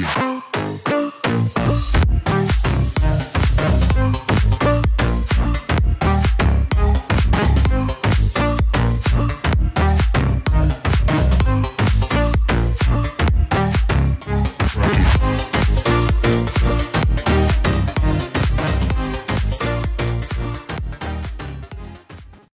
It.